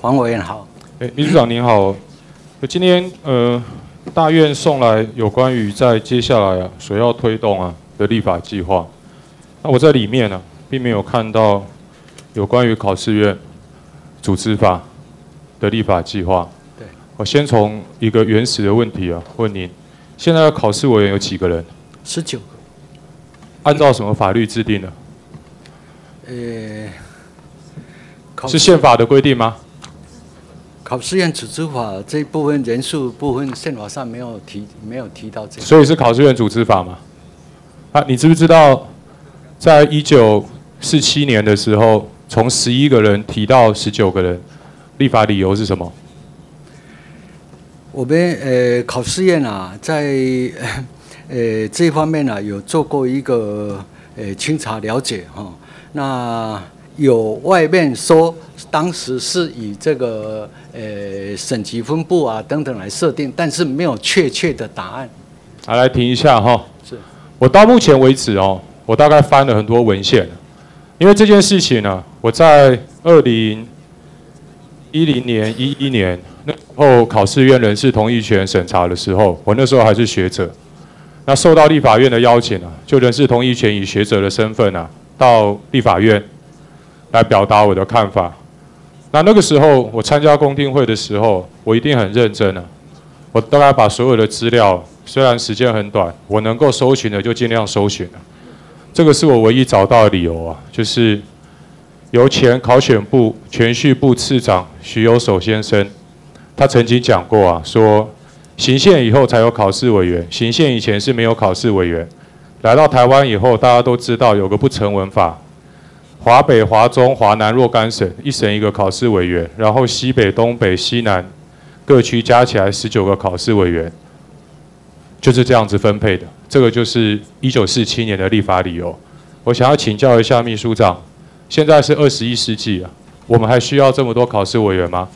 黄委员好。哎，秘书长您好，今天呃大院送来有关于在接下来啊所要推动啊的立法计划，那我在里面呢并没有看到有关于考试院组织法的立法计划。对，我先从一个原始的问题啊问您，现在的考试委员有几个人？十九个。按照什么法律制定的？呃，是宪法的规定吗？考试院组织法这一部分人数部分，宪法上没有提，没有提到这个。所以是考试院组织法吗？啊，你知不知道，在一九四七年的时候，从十一个人提到十九个人，立法理由是什么？我们呃考试院啊，在 呃这方面呢，有做过一个呃清查了解哈。那有外面说，当时是以这个呃省级分布啊等等来设定，但是没有确切的答案。好，来停一下哈。是。我到目前为止哦，我大概翻了很多文献，因为这件事情呢，我在二零一零年、一一年那后考试院人事同意权审查的时候，我那时候还是学者，那受到立法院的邀请啊，就人事同意权以学者的身份啊。到立法院来表达我的看法。那那个时候我参加公听会的时候，我一定很认真啊。我大概把所有的资料，虽然时间很短，我能够搜寻的就尽量搜寻了。这个是我唯一找到的理由啊，就是由前考选部全序部次长徐有守先生，他曾经讲过啊，说行宪以后才有考试委员，行宪以前是没有考试委员。来到台湾以后，大家都知道有个不成文法，华北、华中、华南若干省，一省一个考试委员，然后西北、东北、西南各区加起来十九个考试委员，就是这样子分配的。这个就是一九四七年的立法理由。我想要请教一下秘书长，现在是二十一世纪啊，我们还需要这么多考试委员吗？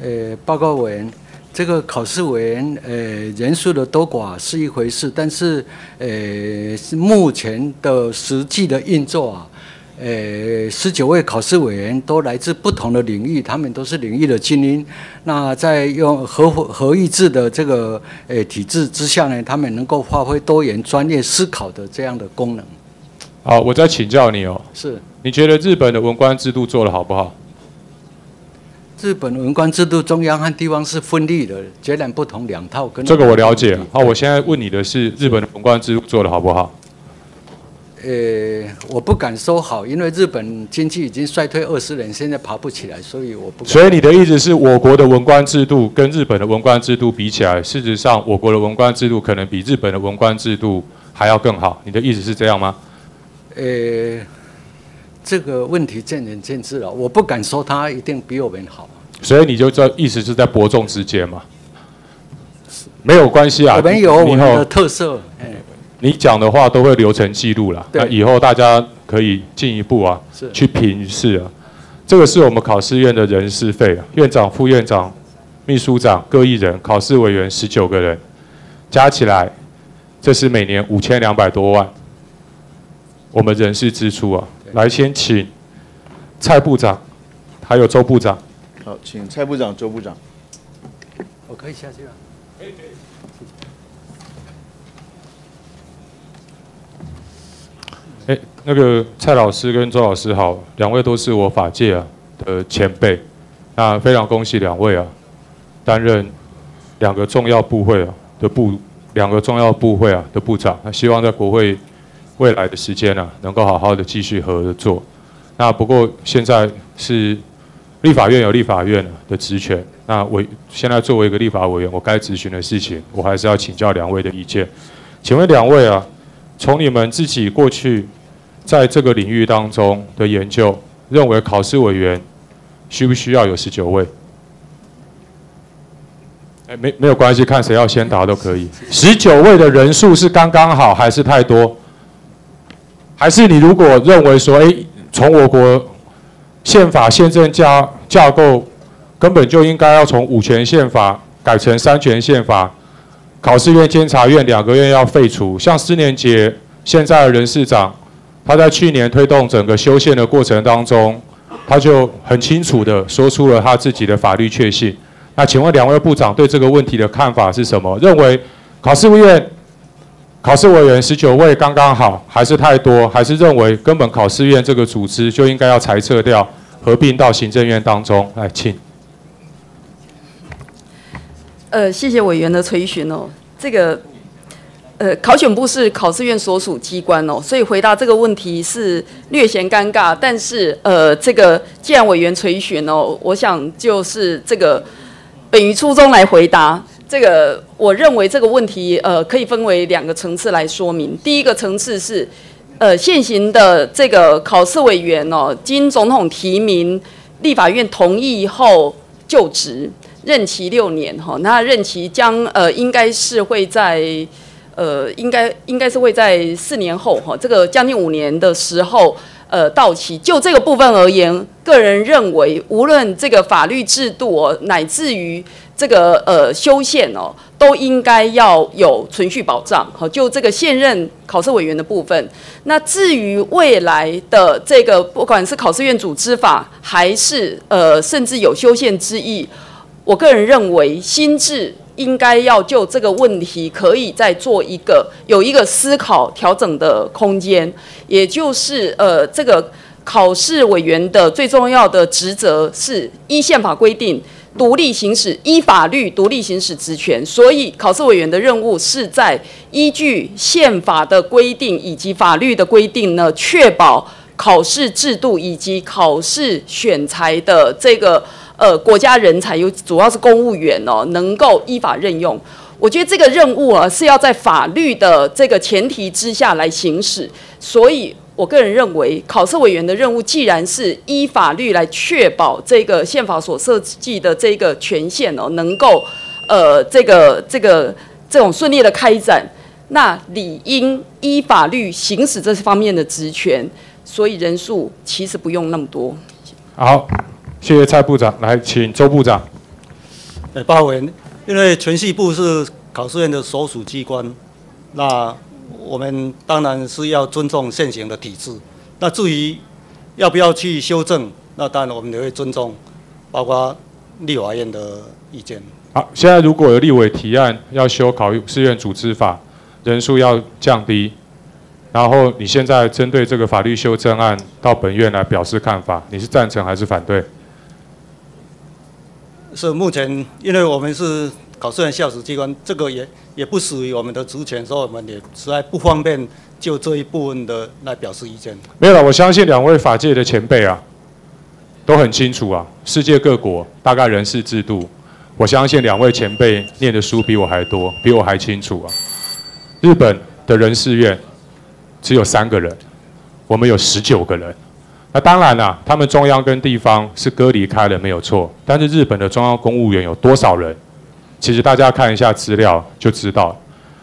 呃，报告委员。这个考试委员，呃，人数的多寡是一回事，但是，呃，目前的实际的运作啊，呃，十九位考试委员都来自不同的领域，他们都是领域的精英。那在用合合议制的这个呃体制之下呢，他们能够发挥多元专业思考的这样的功能。好，我再请教你哦。是。你觉得日本的文官制度做得好不好？日本文官制度，中央和地方是分立的，截然不同两套。跟这个我了解。好，我现在问你的是，日本的文官制度做的好不好？呃，我不敢说好，因为日本经济已经衰退二十年，现在爬不起来，所以我不。所以你的意思是我国的文官制度跟日本的文官制度比起来，事实上我国的文官制度可能比日本的文官制度还要更好？你的意思是这样吗？呃，这个问题见仁见智了，我不敢说他一定比我们好。所以你就这意思是在伯仲之间嘛？没有关系啊。我们有我们的特色。你讲的话都会留成记录了，那以后大家可以进一步啊，去评试啊。这个是我们考试院的人事费啊，院长、副院长、秘书长各一人，考试委员十九个人，加起来，这是每年五千两百多万。我们人事支出啊，来先请蔡部长，还有周部长。好，请蔡部长、周部长。我可以下去了。可以可以。哎，那个蔡老师跟周老师好，两位都是我法界啊的前辈，那非常恭喜两位啊，担任两个重要部会啊的部，两个重要部会啊的部长。那希望在国会未来的时间呢，能够好好的继续合作。那不过现在是。立法院有立法院的职权，那我现在作为一个立法委员，我该咨询的事情，我还是要请教两位的意见。请问两位啊，从你们自己过去在这个领域当中的研究，认为考试委员需不需要有十九位？哎，没没有关系，看谁要先答都可以。十九位的人数是刚刚好，还是太多？还是你如果认为说，哎，从我国。宪法宪政架架构根本就应该要从五权宪法改成三权宪法，考试院、监察院两个院要废除。像四年级现在的人事长，他在去年推动整个修宪的过程当中，他就很清楚的说出了他自己的法律确信。那请问两位部长对这个问题的看法是什么？认为考试院考试委员十九位刚刚好，还是太多？还是认为根本考试院这个组织就应该要裁撤掉，合并到行政院当中？来，请。呃，谢谢委员的垂询哦。这个，呃，考选部是考试院所属机关哦，所以回答这个问题是略显尴尬。但是，呃，这个既然委员垂询哦，我想就是这个本于初衷来回答。这个，我认为这个问题，呃，可以分为两个层次来说明。第一个层次是，呃，现行的这个考试委员哦，经总统提名，立法院同意后就职。任期六年哈，那任期将呃应该是会在呃应该应该是会在四年后哈，这个将近五年的时候呃到期。就这个部分而言，个人认为，无论这个法律制度哦，乃至于这个呃修宪哦，都应该要有存续保障。好，就这个现任考试委员的部分，那至于未来的这个，不管是考试院组织法，还是呃甚至有修宪之意。我个人认为，心智应该要就这个问题，可以再做一个有一个思考调整的空间。也就是，呃，这个考试委员的最重要的职责是依宪法规定独立行使依法律独立行使职权。所以，考试委员的任务是在依据宪法的规定以及法律的规定呢，确保考试制度以及考试选材的这个。呃，国家人才有主要是公务员哦，能够依法任用。我觉得这个任务啊是要在法律的这个前提之下来行使。所以我个人认为，考试委员的任务既然是依法律来确保这个宪法所设计的这个权限哦，能够呃这个这个这种顺利的开展，那理应依法律行使这方面的职权。所以人数其实不用那么多。好。谢谢蔡部长，来请周部长。呃，八委员，因为全系部是考试院的所属机关，那我们当然是要尊重现行的体制。那至于要不要去修正，那当然我们也会尊重，包括立法院的意见。好，现在如果有立委提案要修考试院组织法，人数要降低。然后你现在针对这个法律修正案到本院来表示看法，你是赞成还是反对？是目前，因为我们是考试院下属机关，这个也也不属于我们的职权，所以我们也实在不方便就这一部分的来表示意见。没有了，我相信两位法界的前辈啊，都很清楚啊，世界各国大概人事制度，我相信两位前辈念的书比我还多，比我还清楚啊。日本的人事院只有三个人，我们有十九个人。那当然啦，他们中央跟地方是割离开了，没有错。但是日本的中央公务员有多少人？其实大家看一下资料就知道。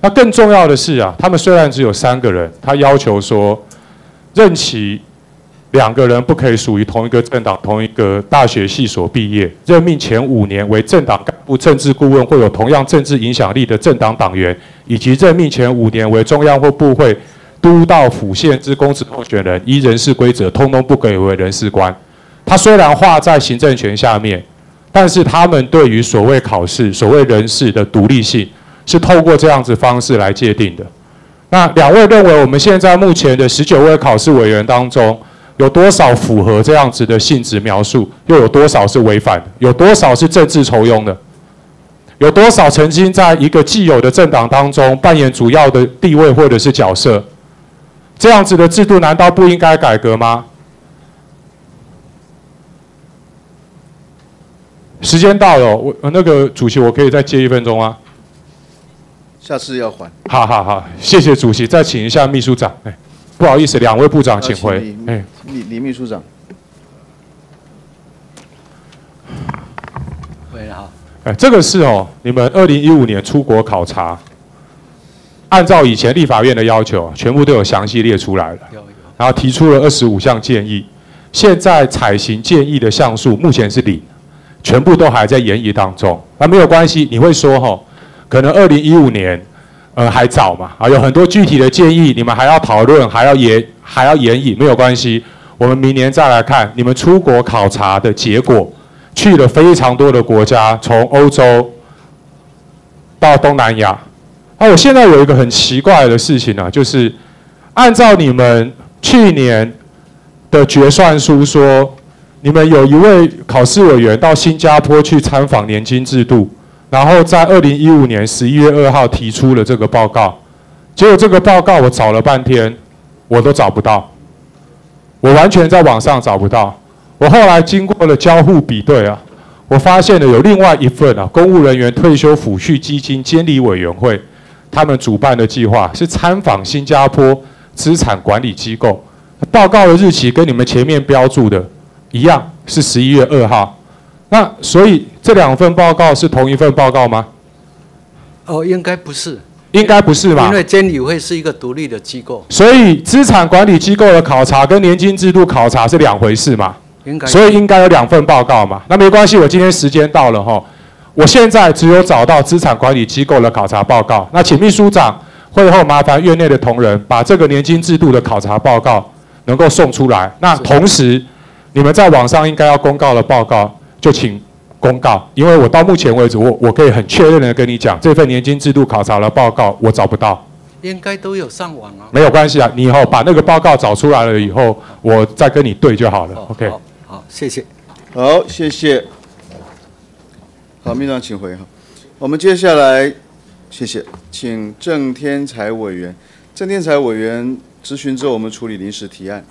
那更重要的是啊，他们虽然只有三个人，他要求说，任期两个人不可以属于同一个政党、同一个大学系所毕业，任命前五年为政党干部、政治顾问或有同样政治影响力的政党党员，以及任命前五年为中央或部会。都道府县之公职候选人依人事规则，通通不可以为人事官。他虽然划在行政权下面，但是他们对于所谓考试、所谓人事的独立性，是透过这样子方式来界定的。那两位认为，我们现在目前的十九位考试委员当中，有多少符合这样子的性质描述？又有多少是违反的？有多少是政治酬庸的？有多少曾经在一个既有的政党当中扮演主要的地位或者是角色？这样子的制度难道不应该改革吗？时间到了，我那个主席，我可以再接一分钟吗？下次要还。好好好，谢谢主席，再请一下秘书长。哎，不好意思，两位部长请回。哎，李李秘书长。回来好。哎，这个是哦，你们二零一五年出国考察。按照以前立法院的要求，全部都有详细列出来了，然后提出了二十五项建议。现在采行建议的项数目前是零，全部都还在研议当中。那没有关系，你会说哈，可能二零一五年，呃还早嘛，啊有很多具体的建议，你们还要讨论，还要研，还要研议，没有关系。我们明年再来看你们出国考察的结果，去了非常多的国家，从欧洲到东南亚。啊我现在有一个很奇怪的事情啊，就是按照你们去年的决算书说，你们有一位考试委员到新加坡去参访年金制度，然后在二零一五年十一月二号提出了这个报告，结果这个报告我找了半天，我都找不到，我完全在网上找不到。我后来经过了交互比对啊，我发现了有另外一份啊，公务人员退休抚恤基金监理委员会。他们主办的计划是参访新加坡资产管理机构，报告的日期跟你们前面标注的一样，是十一月二号。那所以这两份报告是同一份报告吗？哦，应该不是，应该不是吧？因为监理会是一个独立的机构，所以资产管理机构的考察跟年金制度考察是两回事嘛？应该。所以应该有两份报告嘛？那没关系，我今天时间到了哈。我现在只有找到资产管理机构的考察报告，那请秘书长会后麻烦院内的同仁把这个年金制度的考察报告能够送出来。那同时，你们在网上应该要公告的报告就请公告，因为我到目前为止，我我可以很确认的跟你讲，这份年金制度考察的报告我找不到。应该都有上网啊。没有关系啊，你以后把那个报告找出来了以后，我再跟你对就好了。OK，好，谢谢。好，谢谢。好，秘书长请回哈。我们接下来，谢谢，请郑天才委员。郑天才委员咨询之后，我们处理临时提案。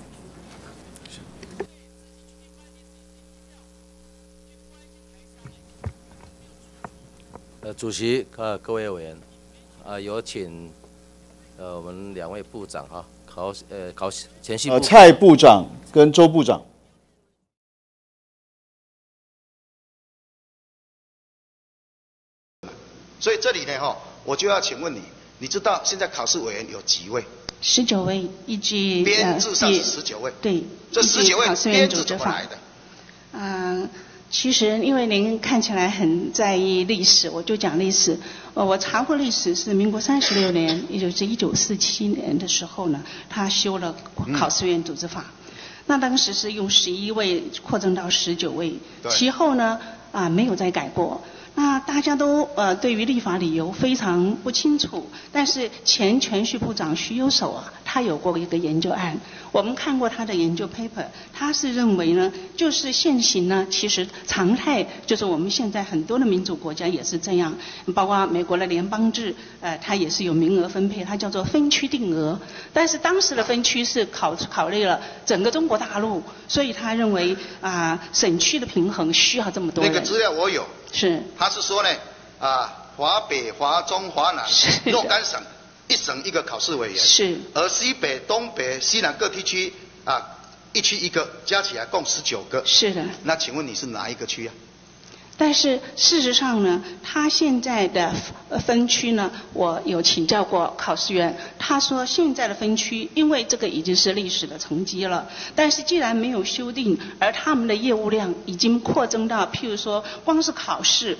呃，主席，呃，各位委员，啊，有请，呃，我们两位部长哈，考，呃，考前系部。蔡部长跟周部长。所以这里呢，哈，我就要请问你，你知道现在考试委员有几位？十九位，依据编制上是十九位。对，这十九位编制怎么来的？嗯，其实因为您看起来很在意历史，我就讲历史。呃，我查过历史，是民国三十六年，也就是一九四七年的时候呢，他修了考试院组织法。那当时是用十一位扩增到十九位，其后呢，啊，没有再改过。那大家都呃对于立法理由非常不清楚，但是前全序部长徐有守啊，他有过一个研究案，我们看过他的研究 paper，他是认为呢，就是现行呢，其实常态就是我们现在很多的民主国家也是这样，包括美国的联邦制，呃，它也是有名额分配，它叫做分区定额，但是当时的分区是考考虑了整个中国大陆，所以他认为啊，省区的平衡需要这么多。那个资料我有。是，他是说呢，啊，华北、华中、华南若干省，一省一个考试委员，是，而西北、东北、西南各地区啊，一区一个，加起来共十九个，是的。那请问你是哪一个区啊？但是事实上呢，他现在的分区呢，我有请教过考试员，他说现在的分区，因为这个已经是历史的成绩了，但是既然没有修订，而他们的业务量已经扩增到，譬如说光是考试，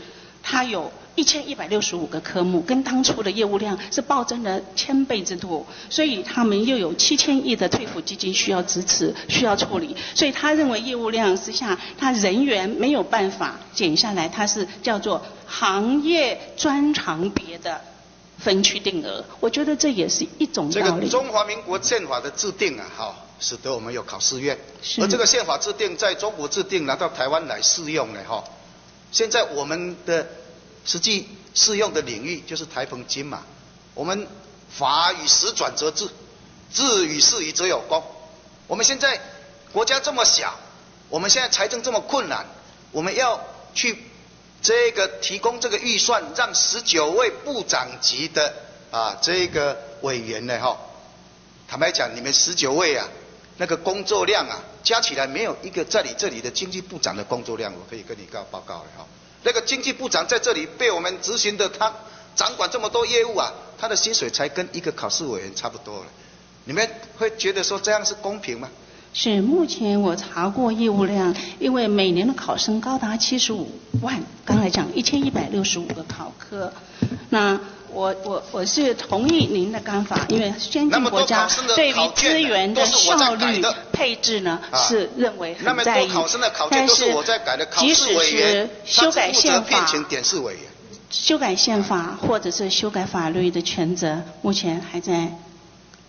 它有。一千一百六十五个科目，跟当初的业务量是暴增了千倍之多，所以他们又有七千亿的退抚基金需要支持、需要处理，所以他认为业务量之下，他人员没有办法减下来，他是叫做行业专长别的分区定额。我觉得这也是一种。这个中华民国宪法的制定啊，哈，使得我们有考试院，而这个宪法制定在中国制定，拿到台湾来适用了哈。现在我们的。实际适用的领域就是台澎金嘛。我们法与实转则治，治与事宜则有功。我们现在国家这么小，我们现在财政这么困难，我们要去这个提供这个预算，让十九位部长级的啊这个委员呢哈，坦白讲，你们十九位啊，那个工作量啊，加起来没有一个在你这里的经济部长的工作量，我可以跟你告报告了哈。那个经济部长在这里被我们执行的，他掌管这么多业务啊，他的薪水才跟一个考试委员差不多了。你们会觉得说这样是公平吗？是，目前我查过业务量，因为每年的考生高达七十五万，刚才讲一千一百六十五个考科，那。我我我是同意您的看法，因为先进国家对于资源的效率配置呢啊是认为很在意但是我在改的，考即使是修改宪法。修改宪法或者是修改法律的权责，目前还在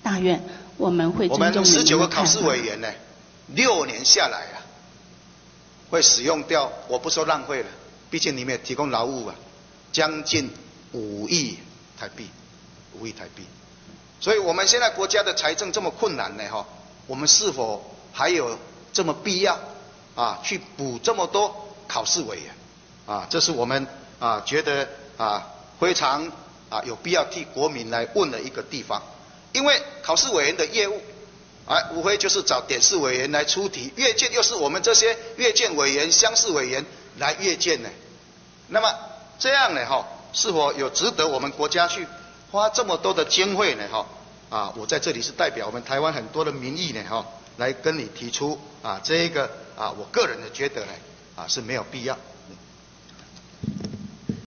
大院，我们会尊重们十您的看九个考试。委员呢，六年下来啊，会使用掉，我不说浪费了，毕竟你们也提供劳务啊，将近五亿台币，五亿台币。所以我们现在国家的财政这么困难呢，哈，我们是否还有这么必要啊去补这么多考试委员啊？这是我们啊觉得啊非常啊有必要替国民来问的一个地方，因为考试委员的业务。啊，无非就是找点试委员来出题，阅卷又是我们这些阅卷委员、乡试委员来阅卷呢。那么这样呢，哈，是否有值得我们国家去花这么多的经费呢？哈，啊，我在这里是代表我们台湾很多的民意呢，哈，来跟你提出啊，这一个啊，我个人的觉得呢，啊是没有必要。